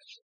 session.